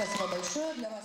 Спасибо большое. Для вас